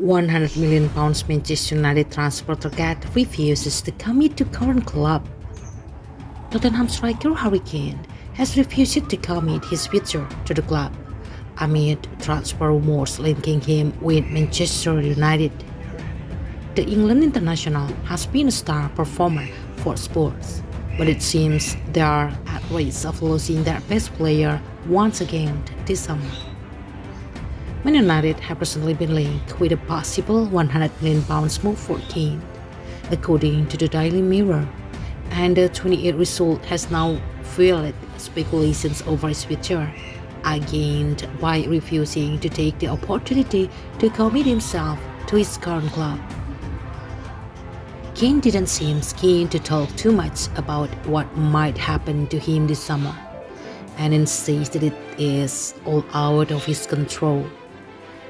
100 million pounds Manchester United transfer target refuses to commit to current club. Tottenham striker Harry Kane has refused to commit his future to the club amid transfer rumors linking him with Manchester United. The England international has been a star performer for Spurs, but it seems they are at risk of losing their best player once again this summer. Man United have recently been linked with a possible 100 million pounds move for Kane, according to the Daily Mirror, and the 28 result has now fueled speculations over his future, again by refusing to take the opportunity to commit himself to his current club. Kane didn't seem keen to talk too much about what might happen to him this summer, and insists that it is all out of his control.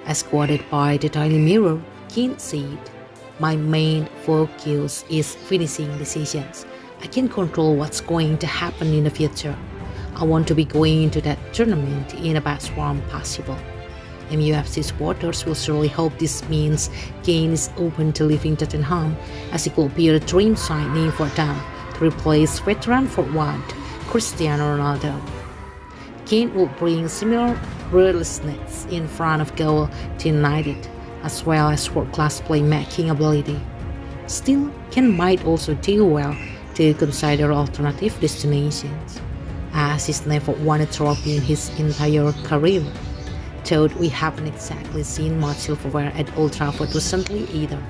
As quoted by the Daily Mirror, Kane said, My main focus is finishing decisions. I can't control what's going to happen in the future. I want to be going to that tournament in the best form possible. MUFC supporters will surely hope this means Kane is open to leaving Tottenham, as it could be a dream signing for them to replace veteran forward Cristiano Ronaldo. Kane will bring similar ruthlessness in front of goal to United, as well as world-class playmaking ability. Still, Kane might also do well to consider alternative destinations, as he's never won a trophy in his entire career. Though we haven't exactly seen much silverware at Old Trafford recently either.